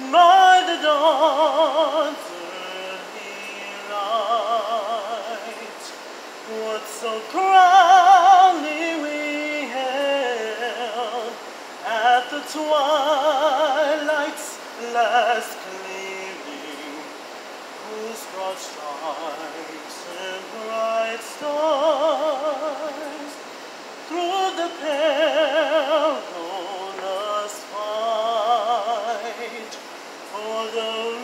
neither doth earthly light. What so proudly we hailed at the twilight's last gleaming, whose broad stripes for